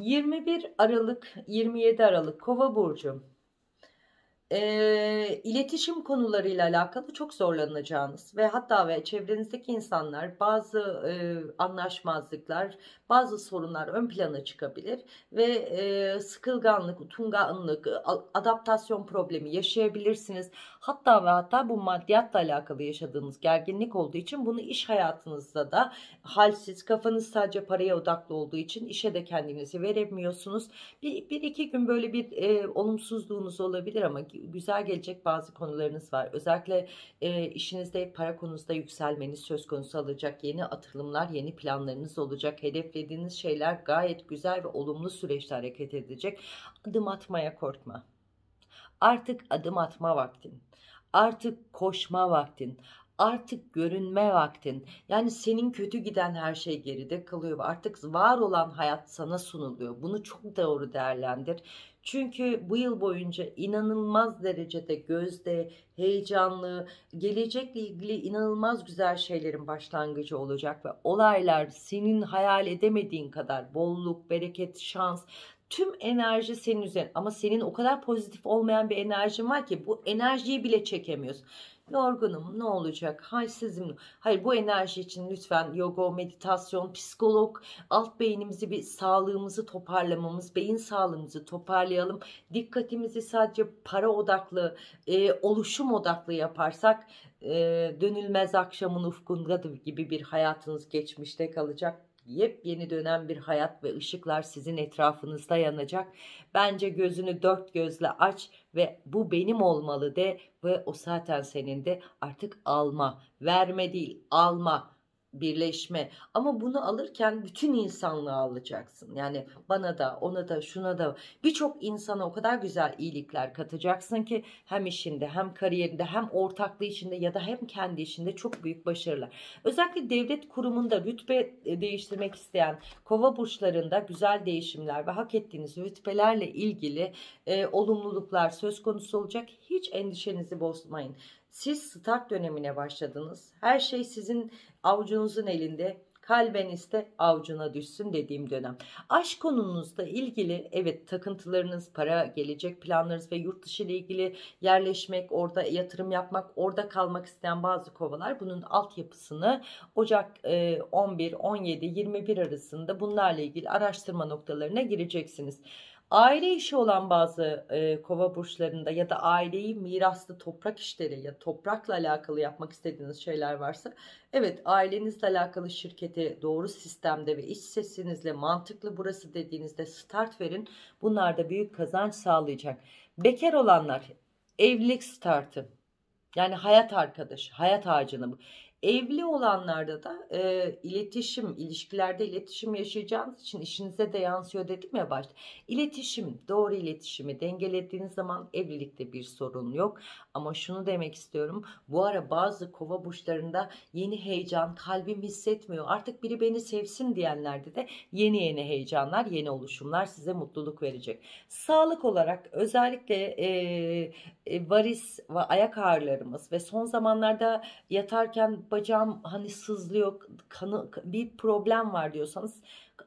21 Aralık 27 Aralık Kova burcu e, iletişim konularıyla alakalı çok zorlanacağınız ve hatta ve çevrenizdeki insanlar bazı e, anlaşmazlıklar, bazı sorunlar ön plana çıkabilir ve e, sıkılganlık, utunganlık, adaptasyon problemi yaşayabilirsiniz. Hatta ve hatta bu maddiyatla alakalı yaşadığınız gerginlik olduğu için bunu iş hayatınızda da halsiz, kafanız sadece paraya odaklı olduğu için işe de kendinizi veremiyorsunuz. Bir, bir iki gün böyle bir e, olumsuzluğunuz olabilir ama güzel gelecek bazı konularınız var. Özellikle e, işinizde para konusunda yükselmeniz söz konusu alacak. Yeni atılımlar, yeni planlarınız olacak. Hedeflediğiniz şeyler gayet güzel ve olumlu süreçte hareket edecek. Adım atmaya korkma. Artık adım atma vaktin. Artık koşma vaktin artık görünme vaktin. Yani senin kötü giden her şey geride kalıyor. Artık var olan hayat sana sunuluyor. Bunu çok doğru değerlendir. Çünkü bu yıl boyunca inanılmaz derecede gözde, heyecanlı, gelecekle ilgili inanılmaz güzel şeylerin başlangıcı olacak ve olaylar senin hayal edemediğin kadar bolluk, bereket, şans, tüm enerji senin üzerine ama senin o kadar pozitif olmayan bir enerjin var ki bu enerjiyi bile çekemiyorsun. Yorgunum ne olacak? Halsizim. Hayır bu enerji için lütfen yoga, meditasyon, psikolog, alt beynimizi bir sağlığımızı toparlamamız, beyin sağlığımızı toparlayalım. Dikkatimizi sadece para odaklı, e, oluşum odaklı yaparsak e, dönülmez akşamın ufkundadır gibi bir hayatınız geçmişte kalacak yepyeni dönen bir hayat ve ışıklar sizin etrafınızda yanacak. Bence gözünü dört gözle aç ve bu benim olmalı de ve o zaten senin de artık alma, verme değil alma birleşme. Ama bunu alırken bütün insanlığı alacaksın. Yani bana da ona da şuna da. Birçok insana o kadar güzel iyilikler katacaksın ki hem işinde hem kariyerinde hem ortaklığı içinde ya da hem kendi işinde çok büyük başarılar. Özellikle devlet kurumunda rütbe e, değiştirmek isteyen kova burçlarında güzel değişimler ve hak ettiğiniz rütbelerle ilgili e, olumluluklar söz konusu olacak. Hiç endişenizi bozmayın siz start dönemine başladınız. Her şey sizin avucunuzun elinde. Kalben iste avucuna düşsün dediğim dönem. Aşk konunuzla ilgili evet takıntılarınız, para, gelecek planlarınız ve yurt dışı ile ilgili yerleşmek, orada yatırım yapmak, orada kalmak isteyen bazı kovalar bunun altyapısını Ocak 11, 17, 21 arasında bunlarla ilgili araştırma noktalarına gireceksiniz. Aile işi olan bazı e, kova burçlarında ya da aileyi miraslı toprak işleri ya toprakla alakalı yapmak istediğiniz şeyler varsa evet ailenizle alakalı şirkete doğru sistemde ve iç sesinizle mantıklı burası dediğinizde start verin. Bunlar da büyük kazanç sağlayacak. Bekar olanlar evlilik startı yani hayat arkadaşı, hayat ağacını bu. Evli olanlarda da e, iletişim, ilişkilerde iletişim yaşayacağınız için işinize de yansıyor dedim ya başta. İletişim, doğru iletişimi dengelediğiniz zaman evlilikte bir sorun yok. Ama şunu demek istiyorum. Bu ara bazı kova burçlarında yeni heyecan, kalbim hissetmiyor. Artık biri beni sevsin diyenlerde de yeni yeni heyecanlar, yeni oluşumlar size mutluluk verecek. Sağlık olarak özellikle e, varis ve ayak ağrılarımız ve son zamanlarda yatarken bacağım hani sızlıyor, kanı, bir problem var diyorsanız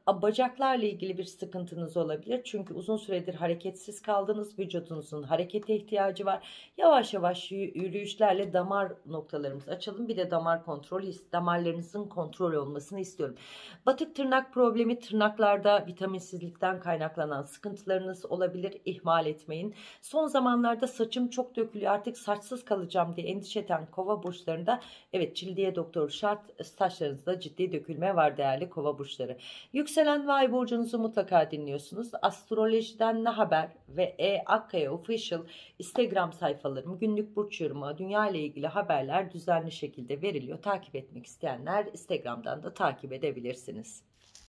bacaklarla ilgili bir sıkıntınız olabilir. Çünkü uzun süredir hareketsiz kaldınız. Vücudunuzun harekete ihtiyacı var. Yavaş yavaş yürüyüşlerle damar noktalarımızı açalım. Bir de damar kontrolü, damarlarınızın kontrol olmasını istiyorum. Batık tırnak problemi tırnaklarda vitaminsizlikten kaynaklanan sıkıntılarınız olabilir. İhmal etmeyin. Son zamanlarda saçım çok dökülüyor. Artık saçsız kalacağım diye endişe eden kova burçlarında evet cildiye doktor şart saçlarınızda ciddi dökülme var değerli kova burçları. Yükselen ve ay burcunuzu mutlaka dinliyorsunuz. Astrolojiden ne haber ve E Akkaya Official Instagram sayfalarım günlük burç yorumu, dünya ile ilgili haberler düzenli şekilde veriliyor. Takip etmek isteyenler Instagram'dan da takip edebilirsiniz.